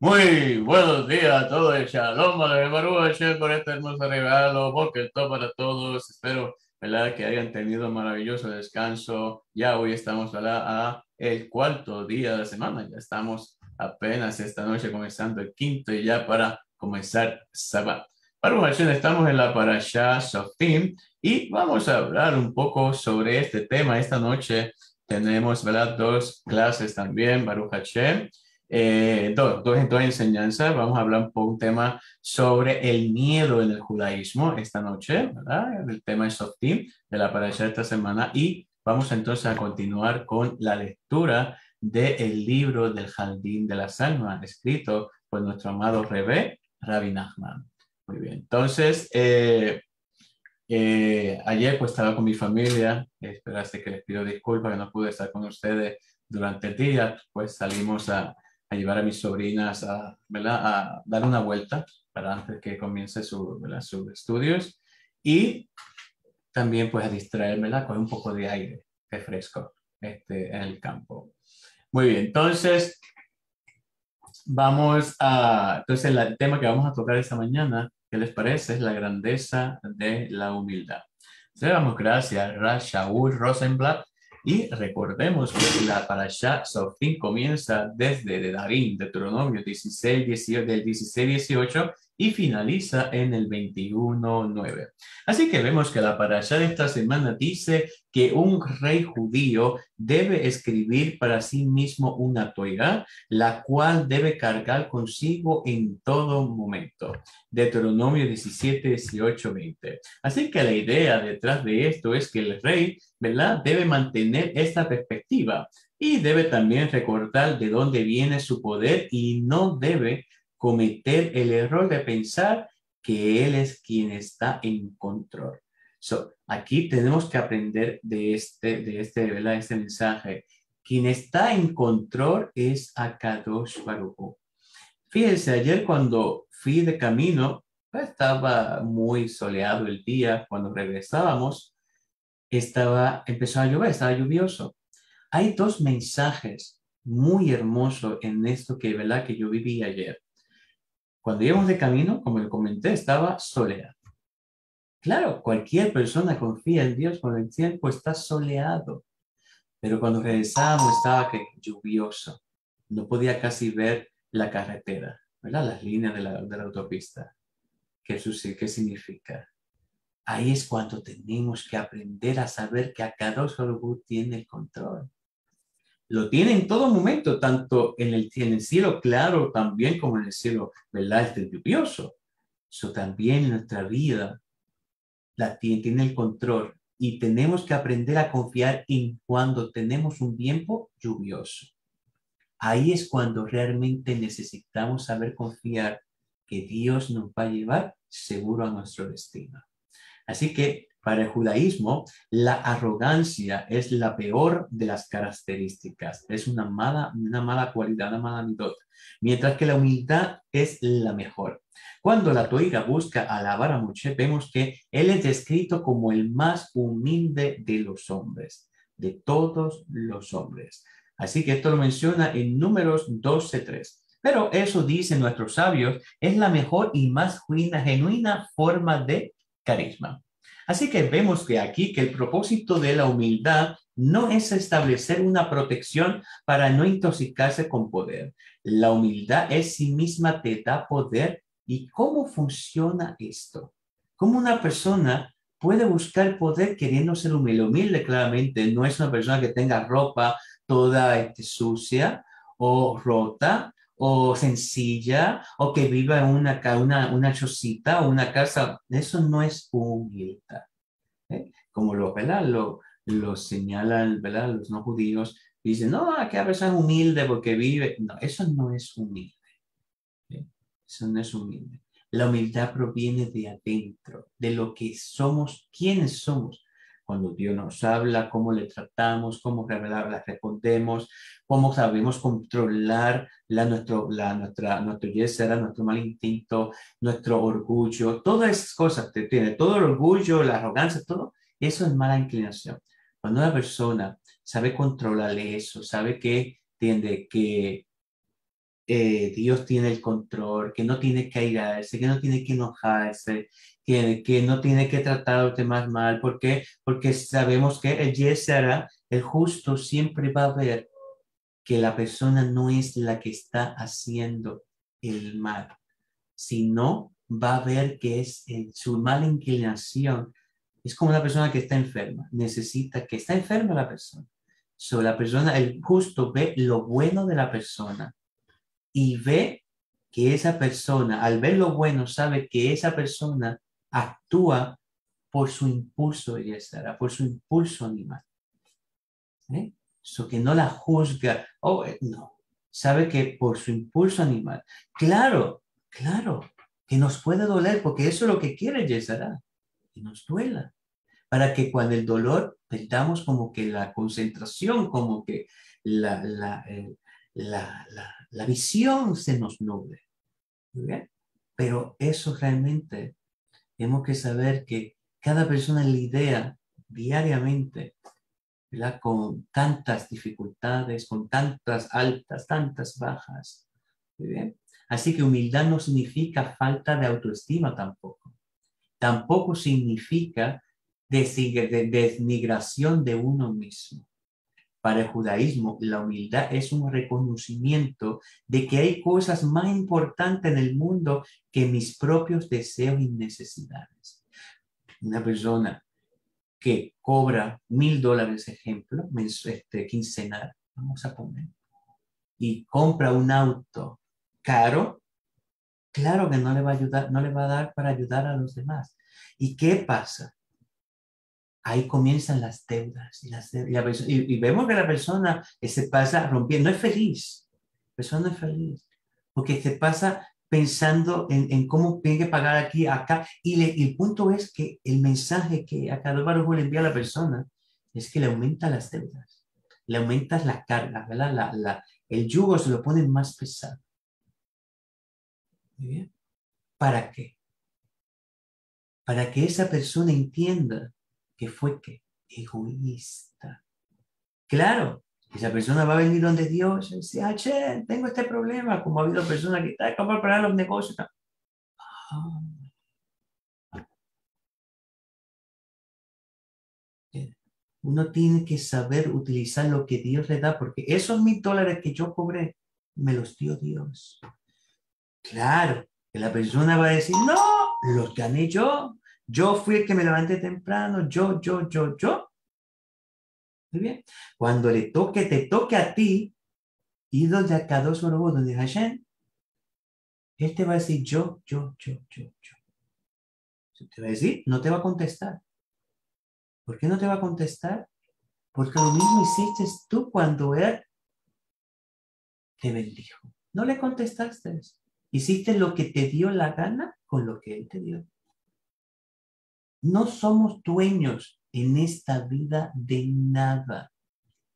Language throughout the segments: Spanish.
Muy buenos días a todos. Shalom, por este hermoso regalo, porque todo para todos. Espero, ¿verdad? Que hayan tenido maravilloso descanso. Ya hoy estamos, ¿verdad? A el cuarto día de la semana. Ya estamos apenas esta noche comenzando el quinto y ya para comenzar Sabbat. Baruch estamos en la Parashah Sofim y vamos a hablar un poco sobre este tema. Esta noche tenemos, ¿verdad? Dos clases también, Baruch Hashem eh, dos, dos, dos, enseñanzas. Vamos a hablar un poco un tema sobre el miedo en el judaísmo esta noche, ¿verdad? El tema es Softim de la parasha de esta semana y vamos entonces a continuar con la lectura del libro del Jardín de la Almas, escrito por nuestro amado Rebe Rabbi Nachman. Muy bien, entonces, eh, eh, ayer pues estaba con mi familia, esperaste que les pido disculpas que no pude estar con ustedes durante el día, pues salimos a, a llevar a mis sobrinas a, a dar una vuelta para antes que comience su, sus estudios y también pues a distraerme con un poco de aire de fresco este, en el campo. Muy bien, entonces vamos a, entonces el tema que vamos a tocar esta mañana, ¿qué les parece? Es la grandeza de la humildad. Le damos gracias a Rosenblatt y recordemos que la parasha Sofín comienza desde Darín, Deuteronomio 16, 18, del 16, 18 y finaliza en el 21.9. Así que vemos que la parasha de esta semana dice que un rey judío debe escribir para sí mismo una toira, la cual debe cargar consigo en todo momento. Deuteronomio 17, 18, 20. Así que la idea detrás de esto es que el rey, ¿verdad? Debe mantener esta perspectiva y debe también recordar de dónde viene su poder y no debe cometer el error de pensar que Él es quien está en control. So, aquí tenemos que aprender de este, de este, ¿verdad? este mensaje. Quien está en control es Akadosh Baruch. Fíjense, ayer cuando fui de camino, pues, estaba muy soleado el día. Cuando regresábamos, estaba, empezó a llover, estaba lluvioso. Hay dos mensajes muy hermosos en esto que, ¿verdad? que yo viví ayer. Cuando íbamos de camino, como le comenté, estaba soleado. Claro, cualquier persona confía en Dios cuando el tiempo está soleado. Pero cuando regresábamos estaba que lluvioso. No podía casi ver la carretera, ¿verdad? Las líneas de la, de la autopista. ¿Qué, ¿Qué significa? Ahí es cuando tenemos que aprender a saber que Akadosh Baruj tiene el control lo tiene en todo momento, tanto en el, cielo claro también como en el cielo, ¿verdad? Este lluvioso. Eso también nuestra vida la tiene, tiene el control y tenemos que aprender a confiar en cuando tenemos un tiempo lluvioso. Ahí es cuando realmente necesitamos saber confiar que Dios nos va a llevar seguro a nuestro destino. Así que para el judaísmo, la arrogancia es la peor de las características, es una mala, una mala cualidad, una mala mitad, mientras que la humildad es la mejor. Cuando la toiga busca alabar a Moshe, vemos que él es descrito como el más humilde de los hombres, de todos los hombres. Así que esto lo menciona en números 12.3. Pero eso, dicen nuestros sabios, es la mejor y más genuina forma de carisma. Así que vemos que aquí que el propósito de la humildad no es establecer una protección para no intoxicarse con poder. La humildad es sí misma te da poder. ¿Y cómo funciona esto? ¿Cómo una persona puede buscar poder queriendo ser humilde? Humilde claramente no es una persona que tenga ropa toda este, sucia o rota, o sencilla o que viva en una, una, una chocita o una casa. Eso no es humildad. ¿eh? Como lo, ¿verdad? Lo, lo señalan ¿verdad? los no judíos. Dicen, no, aquella persona es humilde porque vive. No, eso no es humilde. ¿eh? Eso no es humilde. La humildad proviene de adentro, de lo que somos, quiénes somos cuando Dios nos habla, cómo le tratamos, cómo le respondemos, cómo sabemos controlar la, nuestro, la, nuestra, nuestro yesera, nuestro mal instinto, nuestro orgullo, todas esas cosas que tiene, todo el orgullo, la arrogancia, todo, eso es mala inclinación. Cuando una persona sabe controlar eso, sabe que tiende que eh, Dios tiene el control, que no tiene que airarse, que no tiene que enojarse, que, que no tiene que tratar a los demás mal. ¿Por qué? Porque sabemos que el será el justo, siempre va a ver que la persona no es la que está haciendo el mal, sino va a ver que es su mala inclinación. Es como una persona que está enferma, necesita que está enferma la persona. So, la persona, el justo ve lo bueno de la persona y ve que esa persona, al ver lo bueno, sabe que esa persona actúa por su impulso, estará por su impulso animal. ¿Eh? que no la juzga, oh, eh, no, sabe que por su impulso animal, claro, claro, que nos puede doler, porque eso es lo que quiere Yesara, que nos duela, para que cuando el dolor perdamos como que la concentración, como que la, la, la, la visión se nos nuble. Pero eso realmente tenemos que saber que cada persona lidia diariamente ¿verdad? con tantas dificultades, con tantas altas, tantas bajas. Así que humildad no significa falta de autoestima tampoco. Tampoco significa desnigración de uno mismo. Para el judaísmo, la humildad es un reconocimiento de que hay cosas más importantes en el mundo que mis propios deseos y necesidades. Una persona que cobra mil dólares, ejemplo, este, quincenal, vamos a poner, y compra un auto caro, claro que no le va a ayudar, no le va a dar para ayudar a los demás. ¿Y qué pasa? Ahí comienzan las deudas y, las vemos que la persona se pasa rompiendo, no es feliz, la persona no es feliz, porque se pasa pensando en, cómo tiene que pagar aquí, acá, y, el punto es que el mensaje que a cada uno le envía a la persona es que le aumenta las deudas, le aumentas la carga, ¿verdad? La, la, el yugo se lo pone más pesado. Bien. ¿Para qué? Para que esa persona entienda que fue que egoísta. Claro, esa persona va a venir donde Dios y dice, ah, che, tengo este problema, como ha habido personas que están como para los negocios. Ah. Uno tiene que saber utilizar lo que Dios le da, porque esos mil dólares que yo cobré, me los dio Dios. Claro, que la persona va a decir, no, los gané yo. Yo fui el que me levanté temprano, yo, yo, yo, yo. Muy bien. Cuando le toque, te toque a ti, y donde a cada uno donde Hashem, él te va a decir yo, yo, yo, yo, yo. Te va a decir, no te va a contestar. ¿Por qué no te va a contestar? Porque lo mismo hiciste tú cuando él te bendijo. No le contestaste. Hiciste lo que te dio la gana con lo que Él te dio. No somos dueños en esta vida de nada,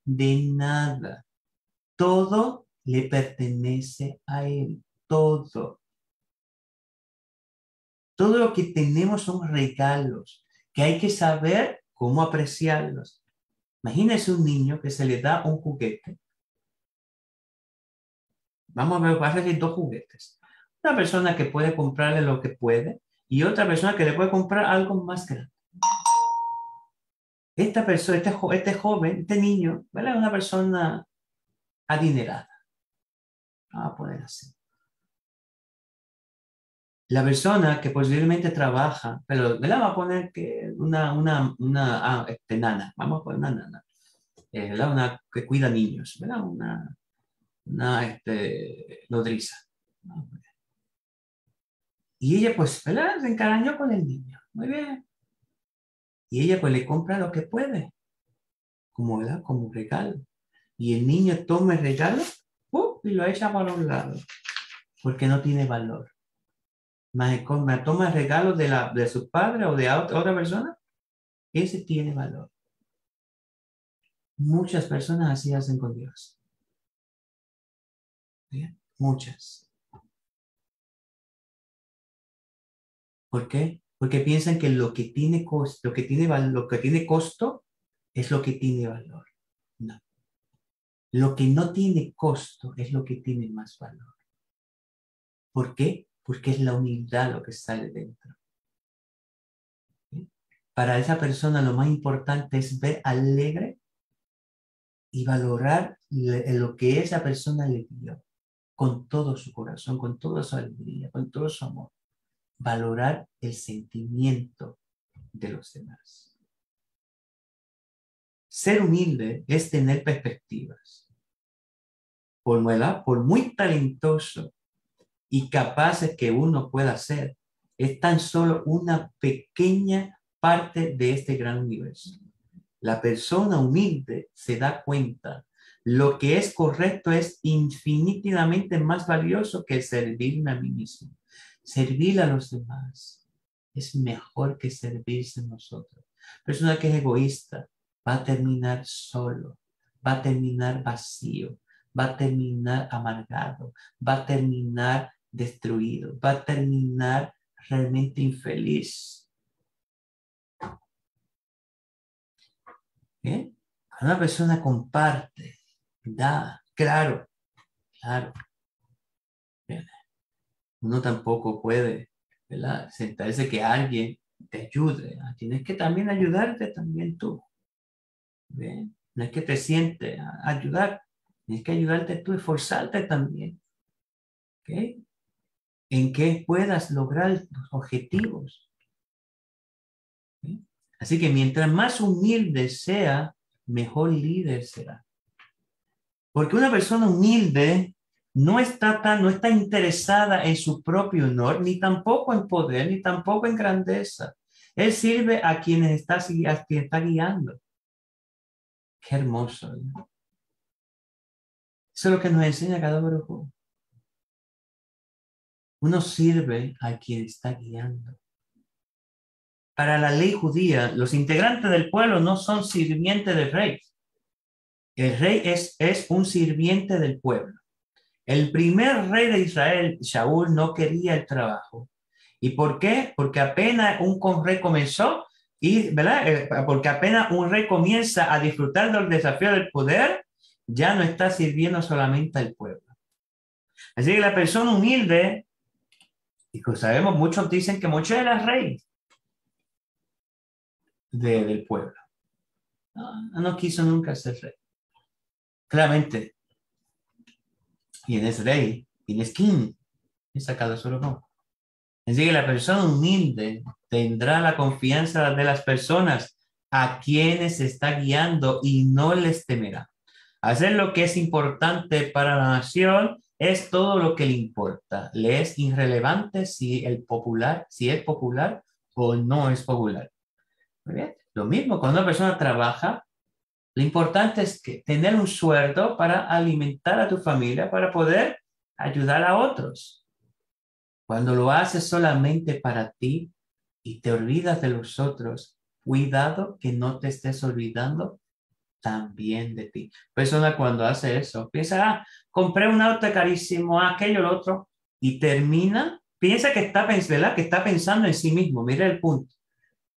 de nada. Todo le pertenece a Él, todo. Todo lo que tenemos son regalos que hay que saber cómo apreciarlos. Imagínese un niño que se le da un juguete. Vamos a ver, va a dos juguetes. Una persona que puede comprarle lo que puede y otra persona que le puede comprar algo más grande. Esta persona, este, este joven, este niño, es Una persona adinerada. Vamos a poner así. La persona que posiblemente trabaja, pero le va a poner que una, una, una ah, este, nana, vamos a poner una nana, eh, una que cuida niños, ¿verdad? Una, una este, nodriza. Y ella pues, Se encarañó con el niño. Muy bien. Y ella pues le compra lo que puede, como, ¿verdad? como regalo. Y el niño toma el regalo ¡uh! y lo echa para un lado, porque no tiene valor. me toma el regalo de, la, de su padre o de otra persona, ese tiene valor. Muchas personas así hacen con Dios. Muchas. ¿Por qué? Porque piensan que lo que tiene costo, lo que tiene, lo que tiene costo es lo que tiene valor. No. Lo que no tiene costo es lo que tiene más valor. ¿Por qué? Porque es la humildad lo que sale dentro. Para esa persona lo más importante es ver alegre y valorar lo que esa persona le dio con todo su corazón, con toda su alegría, con todo su amor. Valorar el sentimiento de los demás. Ser humilde es tener perspectivas. Por, por muy talentoso y capaces que uno pueda ser, es tan solo una pequeña parte de este gran universo. La persona humilde se da cuenta lo que es correcto es infinitamente más valioso que servirme a mí mismo. Servir a los demás es mejor que servirse a nosotros. Persona que es egoísta va a terminar solo, va a terminar vacío, va a terminar amargado, va a terminar destruido, va a terminar realmente infeliz. ¿Eh? Una persona comparte, da, claro, claro. Uno tampoco puede ¿verdad? sentarse que alguien te ayude. Tienes que también ayudarte también tú. No es que te siente a ayudar, tienes que ayudarte tú, esforzarte también. ¿Okay? En que puedas lograr tus objetivos. Así que mientras más humilde sea, mejor líder será. Porque una persona humilde no está tan, no está interesada en su propio honor, ni tampoco en poder, ni tampoco en grandeza. Él sirve a quienes está, a quien está guiando. Qué hermoso. Eso es lo que nos enseña cada. Uno sirve a quien está guiando. Para la ley judía, los integrantes del pueblo no son sirvientes del rey. El rey es, es un sirviente del pueblo. El primer rey de Israel, Shaul, no quería el trabajo. ¿Y por qué? Porque apenas un rey comenzó, y, ¿verdad? Eh, porque apenas un rey comienza a disfrutar del desafío del poder, ya no está sirviendo solamente al pueblo. Así que la persona humilde, y como sabemos, muchos dicen que muchos era rey del pueblo. No, no quiso nunca ser rey. Claramente, y es rey, es king, es sacado solo no. Así que la persona humilde tendrá la confianza de las personas a quienes está guiando y no les temerá. Hacer lo que es importante para la nación es todo lo que le importa. Le es irrelevante si el popular, si es popular o no es popular. Lo mismo cuando una persona trabaja, lo importante es que tener un sueldo para alimentar a tu familia, para poder ayudar a otros. Cuando lo haces solamente para ti y te olvidas de los otros, cuidado que no te estés olvidando también de ti. Persona cuando hace eso, piensa, ah, compré un auto carísimo, aquello, lo otro, y termina, piensa que está, que está pensando en sí mismo. Mira el punto.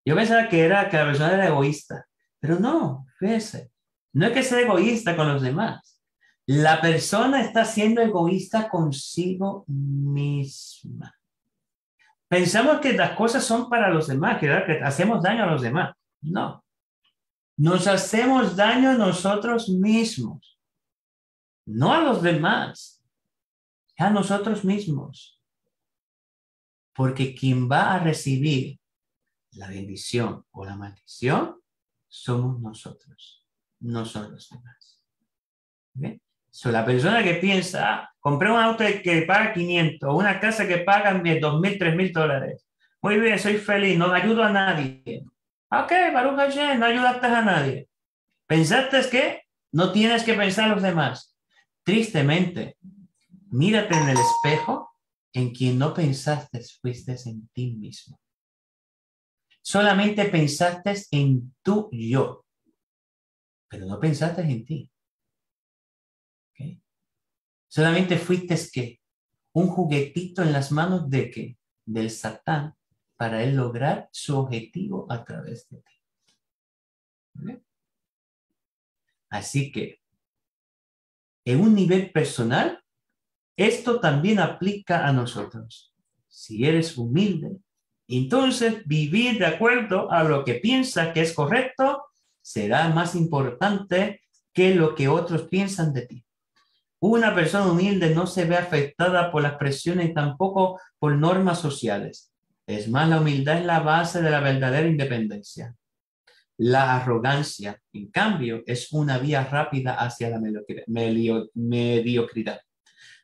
Yo pensaba que era que la persona era egoísta, pero no, fíjese, no es que sea egoísta con los demás. La persona está siendo egoísta consigo misma. Pensamos que las cosas son para los demás, que, que hacemos daño a los demás. No. Nos hacemos daño a nosotros mismos, no a los demás, a nosotros mismos. Porque quien va a recibir la bendición o la maldición somos nosotros, no son los demás. ¿Bien? la persona que piensa, ah, compré un auto que paga 500 o una casa que paga 2.000, 3.000 dólares. Muy bien, soy feliz, no ayudo a nadie. Ok, Baruch Hashem, no ayudaste a nadie. ¿Pensaste que no tienes que pensar a los demás? Tristemente, mírate en el espejo en quien no pensaste fuiste en ti mismo. Solamente pensaste en tu yo, pero no pensaste en ti. Solamente fuiste que un juguetito en las manos de qué? Del Satán para él lograr su objetivo a través de ti. Así que, en un nivel personal, esto también aplica a nosotros. Si eres humilde, entonces vivir de acuerdo a lo que piensas que es correcto será más importante que lo que otros piensan de ti. Una persona humilde no se ve afectada por las presiones y tampoco por normas sociales. Es más, la humildad es la base de la verdadera independencia. La arrogancia, en cambio, es una vía rápida hacia la mediocridad.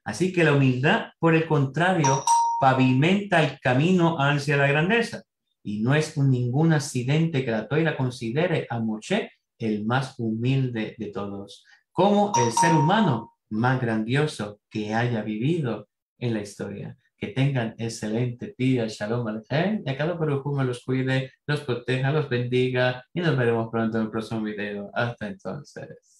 Así que la humildad, por el contrario, pavimenta el camino hacia la grandeza. Y no es ningún accidente que la toira considere a Moshe el más humilde de todos, como el ser humano más grandioso que haya vivido en la historia. Que tengan excelente día, Shalom Aleichem, y a cada uno los cuide, los proteja, los bendiga, y nos veremos pronto en el próximo video. Hasta entonces.